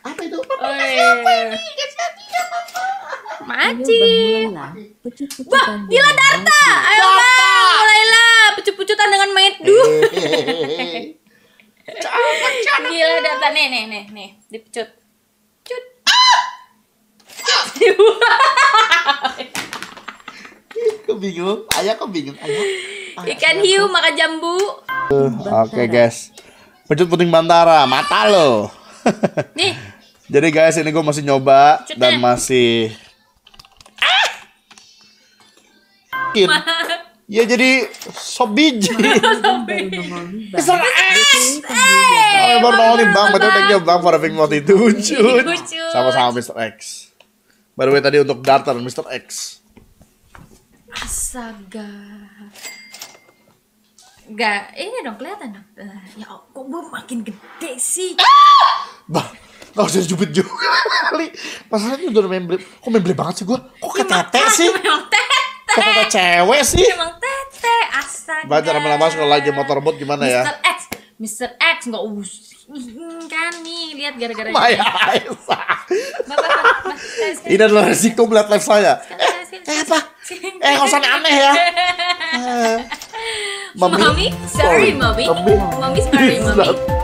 Apa itu? Oh, iya. Macin. Wah, gila Darta. Ayo bang, mulailah pecut-pecutan dengan Medu. Gila Darta nih nih nih nih dipecut. Cut. Kok bingung? Ayah kok bingung? Ayah. Ikan hiu makan jambu. Oke guys. Pecut puting bantara, mata lo. Nih, Jadi guys, ini gue masih nyoba Pecutnya. dan masih Mungkin. Ya jadi so biji. Mr. X. Oh, baru nongol nih bang, betul thank you bang for having waktu itu Cut. Sama-sama Mr. X. By the way tadi untuk Dartar dan Mr. X. Astaga. Enggak, ini dong kelihatan dong. Eh, ya kok gue makin gede sih? Bah, gak usah jubit juga kali. Masalahnya udah main Beyblade. Kok main Beyblade banget sih gua? Kok kayak tete sih? Memang tete. Kok kayak cewek sih? Memang tete. Astaga. Baca lama-lama kalau lagi motorbot gimana ya? Mr. X, Mr. X nggak us kan nih lihat gara-gara Maya. Aisyah. Sekali. Ini adalah resiko melihat live saya. Sekali, Eh apa? Eh usah aneh ya. Eh, Mami, sorry. Mami. Mami, sorry, Mami.